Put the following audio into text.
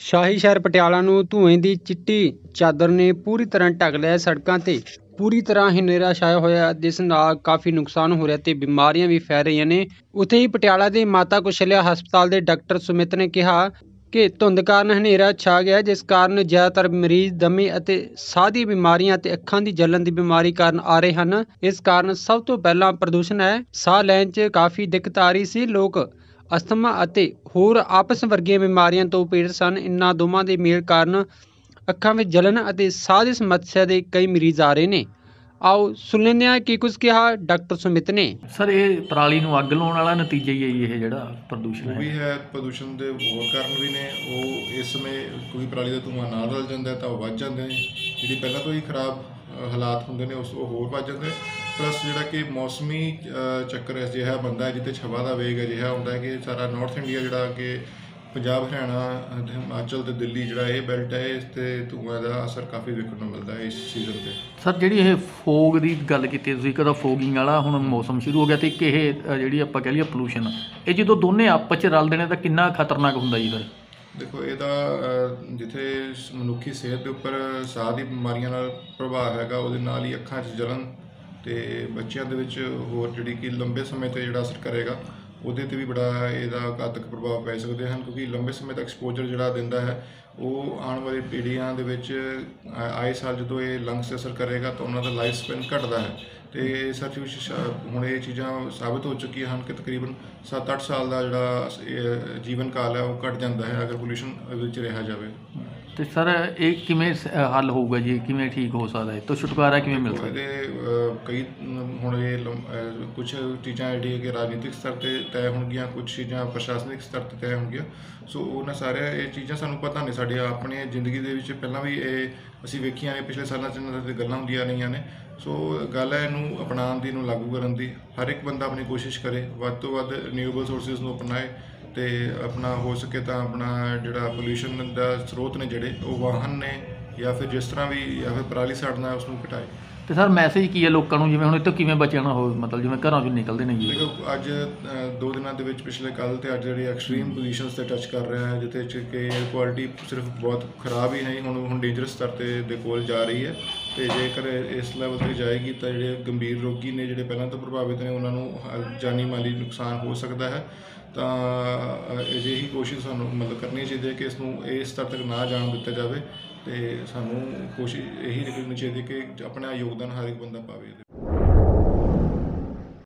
ਸ਼ਾਹੀ ਸ਼ਹਿਰ ਪਟਿਆਲਾ ਨੂੰ ਧੂਏ ਦੀ ਚਿੱਟੀ ਚਾਦਰ ਨੇ ਪੂਰੀ ਤਰ੍ਹਾਂ ਢੱਕ ਲਿਆ ਹੈ। ਸੜਕਾਂ ਤੇ। ਪੂਰੀ ਤਰ੍ਹਾਂ ਹਨੇਰਾ ਛਾਇਆ ਹੋਇਆ ਹੈ, ਜਿਸ ਨਾਲ ਕਾਫੀ ਨੁਕਸਾਨ ਹੋ ਰਿਹਾ ਤੇ ਬਿਮਾਰੀਆਂ ਵੀ ਫੈਲ ਰਹੀਆਂ ਨੇ। ਉੱਥੇ ਹੀ ਪਟਿਆਲਾ ਦੇ ਮਾਤਾ ਕੁਸ਼ਲਿਆ ਹਸਪਤਾਲ ਦੇ ਡਾਕਟਰ ਸੁਮਿਤ ਨੇ ਕਿਹਾ ਕਿ ਧੁੰਦ ਕਾਰਨ ਹਨੇਰਾ ਛਾ ਗਿਆ ਹੈ, ਜਿਸ ਕਾਰਨ ਜ਼ਿਆਦਾਤਰ ਮਰੀਜ਼ ਦਮੇ ਅਤੇ ਸਾਹ ਦੀ ਬਿਮਾਰੀਆਂ ਅਤੇ ਅੱਖਾਂ ਦੀ ਜਲਣ ਦੀ ਬਿਮਾਰੀ ਕਾਰਨ ਆ ਰਹੇ ਹਨ। ਇਸ ਕਾਰਨ ਸਭ ਤੋਂ ਪਹਿਲਾਂ ਪ੍ਰਦੂਸ਼ਣ ਹੈ। ਸਾਹ ਲੈਣ 'ਚ ਕਾਫੀ ਦਿੱਕਤ ਆ ਰਹੀ ਸੀ। ਲੋਕ ਅਸਥਮਾ ਅਤੇ ਹੋਰ ਆਪਸ ਵਰਗੀਆਂ ਬਿਮਾਰੀਆਂ ਤੋਂ ਪੀੜਤ ਸਨ। ਇਨ੍ਹਾਂ ਦੋਵਾਂ ਦੇ ਮੇਲ ਕਾਰਨ ਅੱਖਾਂ ਵਿੱਚ ਜਲਨ ਅਤੇ ਸਾਹ ਦੀ ਸਮੱਸਿਆ ਦੇ ਕਈ ਮਰੀਜ਼ ਆ ਰਹੇ ਨੇ। ਆਓ ਸੁਣ ਲੈਂਦੇ ਹਾਂ ਕੀ ਕੁਝ ਕਿਹਾ ਡਾਕਟਰ ਸੁਮਿਤ ਨੇ। ਸਰ ਇਹ ਪਰਾਲੀ ਨੂੰ ਅੱਗ ਲਾਉਣ ਵਾਲਾ ਨਤੀਜਾ ਹੀ ਹੈ ਜੀ ਇਹ ਜਿਹੜਾ ਪ੍ਰਦੂਸ਼ਣ ਉਹ ਹੈ ਵੀ ਹੈ ਪ੍ਰਦੂਸ਼ਣ ਦੇ ਹੋਰ ਕਾਰਨ ਵੀ ਨੇ। ਉਹ ਇਸ ਸਮੇਂ ਕੋਈ ਪਰਾਲੀ ਦਾ ਧੂੰਆਂ ਨਾਲ ਰਲ ਜਾਂਦਾ ਹੈ ਤਾਂ ਉਹ ਵੱਧ ਜਾਂਦੇ ਨੇ ਜਿਹੜੀ ਪਹਿਲਾਂ ਤੋਂ ਹੀ ਖਰਾਬ ਅ, ਹਾਲਾਤ ਹੁੰਦੇ ਨੇ ਉਸ ਉਹ ਹੋਰ ਵੱਧ ਜਾਂਦੇ ਪਲੱਸ ਜਿਹੜਾ ਕਿ ਮੌਸਮੀ ਚੱਕਰ ਅਜਿਹਾ ਬੰਦਾ ਹੈ 'ਚ ਹਵਾ ਦਾ ਵੇਗ ਅਜਿਹਾ ਹੁੰਦਾ ਹੈ ਕਿ ਸਾਰਾ ਨਾਰਥ ਇੰਡੀਆ ਜਿਹੜਾ ਕਿ ਪੰਜਾਬ ਹਰਿਆਣਾ ਹਿਮਾਚਲ ਤੇ ਦਿੱਲੀ ਜਿਹੜਾ ਇਹ ਬੈਲਟ ਹੈ ਇਸ ਤੇ ਧੂੰਆਂ ਦਾ ਅਸਰ ਕਾਫੀ ਵੇਖਣ ਨੂੰ ਮਿਲਦਾ ਹੈ ਇਸ ਸੀਜ਼ਨ ਤੇ। ਸਰ ਜਿਹੜੀ ਇਹ ਫੋਗ ਦੀ ਗੱਲ ਕੀਤੀ ਤੁਸੀਂ ਕਦਾ ਫੋਗਿੰਗ ਵਾਲਾ ਹੁਣ ਮੌਸਮ ਸ਼ੁਰੂ ਹੋ ਗਿਆ ਤੇ ਇੱਕ ਇਹ ਜਿਹੜੀ ਆਪਾਂ ਕਹਿ ਲਈਏ ਪੋਲੂਸ਼ਨ ਇਹ ਜਦੋਂ ਦੋਨੇ ਆਪਸ ਚ ਰਲਦੇ ਨੇ ਤਾਂ ਕਿੰਨਾ ਖਤਰਨਾਕ ਹੁੰਦਾ ਜੀ ਫਿਰ? ਦੇਖੋ ਇਹਦਾ ਜਿੱਥੇ ਮਨੁੱਖੀ ਸਿਹਤ ਦੇ ਉੱਪਰ ਸਾਹ ਦੀ ਬਿਮਾਰੀਆਂ ਨਾਲ ਪ੍ਰਭਾਵ ਹੈਗਾ ਉਹਦੇ ਨਾਲ ਹੀ ਅੱਖਾਂ 'ਚ ਜਲਨ ਤੇ ਬੱਚਿਆਂ ਦੇ ਵਿੱਚ ਹੋਰ ਜਿਹੜੀ ਕਿ ਲੰਬੇ ਸਮੇਂ ਤੇ ਜਿਹੜਾ ਅਸਰ ਕਰੇਗਾ, ਉਹਦੇ ਤੇ ਵੀ ਬੜਾ ਇਹਦਾ ਘਾਤਕ ਪ੍ਰਭਾਵ ਪੈ ਸਕਦੇ ਹਨ, ਕਿਉਂਕਿ ਲੰਬੇ ਸਮੇਂ ਤੱਕ ਐਕਸਪੋਜ਼ਰ ਜਿਹੜਾ ਦਿੰਦਾ ਹੈ, ਉਹ ਆਉਣ ਵਾਲੀ ਪੀੜ੍ਹੀਆਂ ਦੇ ਵਿੱਚ ਆਏ ਸਾਲ ਜਦੋਂ ਇਹ ਲੰਗਸ ਤੇ ਅਸਰ ਕਰੇਗਾ ਤਾਂ ਉਹਨਾਂ ਦਾ ਲਾਈਫ ਸਪੈਨ ਘਟਦਾ ਹੈ। ਤੇ ਸੱਚ ਵਿੱਚ ਹੁਣ ਇਹ ਚੀਜ਼ਾਂ ਸਾਬਤ ਹੋ ਚੁੱਕੀਆਂ ਹਨ ਕਿ ਤਕਰੀਬਨ 7-8 ਸਾਲ ਦਾ ਜਿਹੜਾ ਜੀਵਨ ਕਾਲ ਹੈ, ਉਹ ਘਟ ਜਾਂਦਾ ਹੈ, ਅਗਰ ਪੋਲੂਸ਼ਨ ਵਿੱਚ ਰਿਹਾ ਜਾਵੇ। ਤੇ ਸਰ ਇਹ ਕਿਵੇਂ ਸ- ਅ, ਹੱਲ ਹੋਊਗਾ ਜੀ? ਕਿਵੇਂ ਠੀਕ ਹੋ ਸਕਦਾ ਹੈ? ਤੋਂ ਛੁਟਕਾਰਾ ਕਿਵੇਂ ਮਿਲ ਸਕਦਾ ਇਹਦੇ ਅ, ਕਈ ਨ- ਹੁਣ ਇਹ ਕੁਝ ਚੀਜ਼ਾਂ ਜਿਹੜੀਆਂ ਕਿ ਰਾਜਨੀਤਿਕ ਸਤਰ ਤੇ ਤੈਅ ਹੋਣਗੀਆਂ ਕੁਝ ਚੀਜ਼ਾਂ ਪ੍ਰਸ਼ਾਸਨਿਕ ਸਤਰ ਤੇ ਤੈਅ ਹੋਣਗੀਆਂ। ਸੋ ਉਹਨਾਂ ਸਾਰੇ ਇਹ ਚੀਜ਼ਾਂ ਸਾਨੂੰ ਪਤਾ ਨਹੀਂ ਸਾਡੀ ਆਪਣੀ ਜ਼ਿੰਦਗੀ ਦੇ ਵਿੱਚ ਪਹਿਲਾਂ ਵੀ ਇਹ ਅਸੀਂ ਵੇਖੀਆਂ ਨੇ ਪਿਛਲੇ ਸਾਲਾਂ 'ਚ ਇਹਨਾਂ ਤੇ ਗੱਲਾਂ ਹੁੰਦੀਆਂ ਰਹੀਆਂ ਨੇ। ਸੋ ਗੱਲ ਹੈ ਇਹਨੂੰ ਅਪਣਾਉਣ ਦੀ ਨੂੰ ਲਾਗੂ ਕਰਨ ਦੀ। ਹਰ ਇੱਕ ਬੰਦਾ ਆਪਣੀ ਕੋਸ਼ਿਸ਼ ਕਰੇ। ਵੱਧ ਤੋਂ ਵੱਧ ਰਿਨਿਊਏਬਲ ਸੋਰਸਸ ਨੂੰ ਅਪਣਾਏ। ਤੇ ਆਪਣਾ ਹੋ ਸਕੇ ਤਾਂ ਆਪਣਾ ਜਿਹੜਾ ਪੋਲੂਸ਼ਨ ਦਾ ਸਰੋਤ ਨੇ ਜਿਹੜੇ ਉਹ ਵਾਹਨ ਨੇ ਜਾਂ ਫਿਰ ਜਿਸ ਤਰ੍ਹਾਂ ਵੀ ਜਾਂ ਫਿਰ ਪਰਾਲੀ ਸਾੜਨਾ ਉਸ ਨੂੰ ਘਟਾਏ। ਤੇ ਸਰ ਮੈਸੇਜ ਕੀ ਹੈ ਲੋਕਾਂ ਨੂੰ? ਜਿਵੇਂ ਹੁਣ ਤੋਂ ਕਿਵੇਂ ਬਚਣਾ ਹੋ ਮਤਲਬ ਜਿਵੇਂ ਘਰਾਂ ਚੋਂ ਨਿਕਲਦੇ ਨੇ ਜੀ। ਦੇਖੋ ਅੱਜ ਅ, ਦੋ ਦਿਨਾਂ ਦੇ ਵਿੱਚ ਪਿਛਲੇ ਕੱਲ ਤੇ ਅੱਜ ਜਿਹੜੀ ਐਕਸਟ੍ਰੀਮ ਪੋਜੀਸ਼ਨਸ ਤੇ ਟੱਚ ਕਰ ਰਿਹਾ ਹੈ ਜਿੱਥੇ ਚ ਕਿ 에ਅਰ ਕੁਆਲਿਟੀ ਸਿਰਫ ਬਹੁਤ ਖਰਾਬ ਹੀ ਨਹੀਂ ਹੁਣ ਹੁਣ ਡੇਂਜਰਸ ਸਤਰ ਤੇ ਦੇ ਕੋਲ ਜਾ ਰਹੀ ਹੈ। ਤੇ ਜੇਕਰ ਇਸ ਲੈਵਲ ਤੇ ਜਾਏਗੀ ਤਾਂ ਜਿਹੜੇ ਗੰਭੀਰ ਰੋਗੀ ਨੇ, ਜਿਹੜੇ ਪਹਿਲਾਂ ਤੋਂ ਪ੍ਰਭਾਵਿਤ ਨੇ, ਉਹਨਾਂ ਨੂੰ ਹ- ਜਾਨੀ ਮਾਲੀ ਨੁਕਸਾਨ ਹੋ ਸਕਦਾ ਹੈ। ਤਾਂ ਅਜਿਹੀ ਕੋਸ਼ਿਸ਼ ਸਾਨੂੰ ਮਤਲਬ ਕਰਨੀ ਚਾਹੀਦੀ ਹੈ ਕਿ ਇਸ ਨੂੰ ਇਸ ਸਤਰ ਤੱਕ ਨਾ ਜਾਣ ਦਿੱਤਾ ਜਾਵੇ ਤੇ ਸਾਨੂੰ ਕੋਸ਼ਿਸ਼ ਇਹੀ ਰੱਖਣੀ ਚਾਹੀਦੀ ਹੈ ਕਿ ਆਪਣਾ ਯੋਗਦਾਨ ਹਰ ਇੱਕ ਬੰਦਾ ਪਾਵੇ।